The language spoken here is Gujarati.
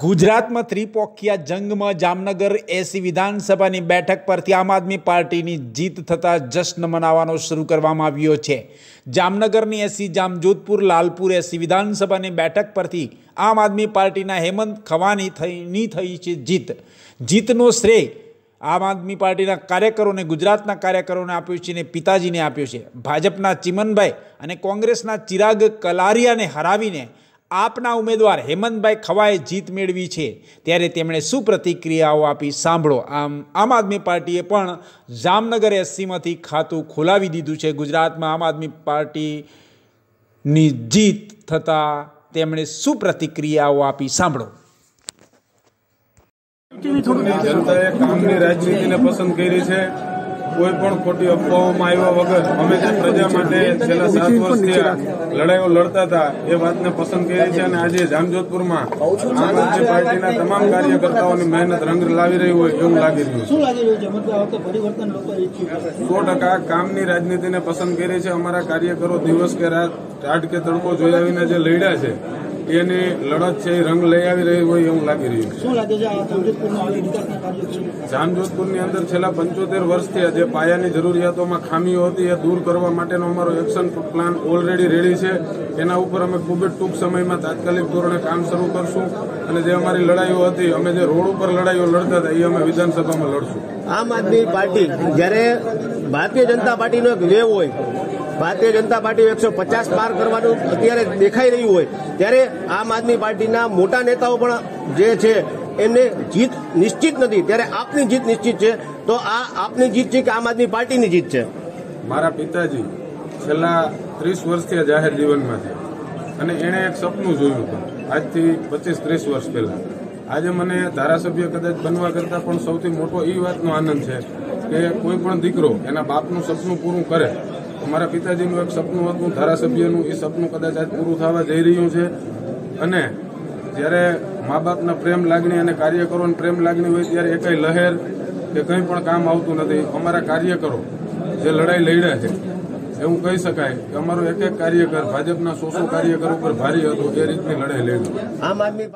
ગુજરાતમાં ત્રિપોખિયા જંગમાં જામનગર એસી વિધાનસભાની બેઠક પરથી આમ આદમી પાર્ટીની જીત થતાં જશ્ન મનાવવાનો શરૂ કરવામાં આવ્યો છે. જામનગરની એસી જામજોધપુર, લાલપુર એસી વિધાનસભાની બેઠક પરથી આમ આદમી પાર્ટીના હેમંત ખવાની થઈની થઈ છે જીત. જીતનો શ્રેય આમ આદમી પાર્ટીના કાર્યકરોને, ગુજરાતના કાર્યકરોને આપ્યું છે અને પિતાજીને આપ્યું છે. ભાજપના ચિમનભાઈ અને કોંગ્રેસના ચિરાગ કલારિયાને હરાવીને આપના ઉમેદવાર હેમંતભાઈ ખવાએ જીત મેળવી છે ત્યારે તેમણે શું પ્રતિક્રિયાઓ આપી સાંભળો. આમ આમ આદમી પાર્ટીએ પણ જામનગર એસસીમાંથી ખાતું ખોલાવી દીધું છે. ગુજરાતમાં આમ આદમી પાર્ટીની જીત થતાં તેમણે શું પ્રતિક્રિયાઓ આપી સાંભળો. જનતાએ કામની રાજનીતિને પસંદ કરી છે. કોઈ પણ ખોટી અફવાઓમાં આવ્યા વગર અમે જે પ્રજા માટે છેલ્લા સાત વર્ષથી લડાઈઓ લડતા હતા એ વાતને પસંદ કરી છે અને આજે જામજોધપુરમાં આમ આદમી પાર્ટીના તમામ કાર્યકર્તાઓની મહેનત રંગ લાવી રહી હોય એવું લાગી રહ્યું છે. સો ટકા કામની રાજનીતિને પસંદ કરી છે. અમારા કાર્યકરો દિવસ કે રાત ટાઢ કે તડકો જોઈ આવીને જે લડ્યા છે એની લડત છે એ રંગ લઈ આવી રહી હોય એવું લાગી રહ્યું છે. શું લાગે છે જામજોધપુરની અંદર છેલ્લા પંચોતેર વર્ષથી જે પાયાની જરૂરિયાતોમાં ખામીઓ હતી એ દૂર કરવા માટેનો અમારો એક્શન પ્લાન ઓલરેડી રેડી છે. એના ઉપર અમે ખૂબ જ ટૂંક સમયમાં તાત્કાલિક ધોરણે કામ શરૂ કરશું અને જે અમારી લડાઈઓ હતી અમે જે રોડ ઉપર લડાઈઓ લડતા હતા એ અમે વિધાનસભામાં લડશું. આમ આદમી પાર્ટી જ્યારે ભારતીય જનતા પાર્ટીનો એક વેવ હોય ભારતીય જનતા પાર્ટી એકસો પચાસ પાર કરવાનું અત્યારે દેખાઈ રહ્યું હોય ત્યારે આમ આદમી પાર્ટીના મોટા નેતાઓ પણ જે છે, એમને જીત નિશ્ચિત નથી. ત્યારે આપની જીત નિશ્ચિત છે. તો આ આપની જીત છે કે આમ આદમી પાર્ટીની જીત છે? મારા પિતાજી છેલ્લા ત્રીસ વર્ષથી જાહેર જીવનમાં છે. અને એણે એક સપનું જોયું હતું. આજથી પચીસ ત્રીસ વર્ષ પહેલા. આજે મને ધારાસભ્ય કદાચ બનવા કરતાં પણ સૌથી મોટો એ વાતનો આનંદ છે કે કોઈ પણ દીકરો એના બાપનું સપનું પૂરું કરે. મારા પિતાજીનું એક સપનું હતું, ધારાસભ્યનું એ સપનું કદાચ આજ પૂરું થવા જઈ રહ્યું છે. અને જ્યારે મા બાપના પ્રેમ લાગણી અને કાર્યકરોની પ્રેમ લાગણી હોય ત્યારે એકાઈ લહેર કે કંઈ પણ કામ આવતું નથી. અમારા કાર્યકરો જે લડાઈ લડ્યા છે. એવું કહી શકાય કે અમારો એક એક કાર્યકર ભાજપના સો સો કાર્યકર ઉપર ભારી હતો. એ રીતની લડાઈ લડ્યું આમ આદમી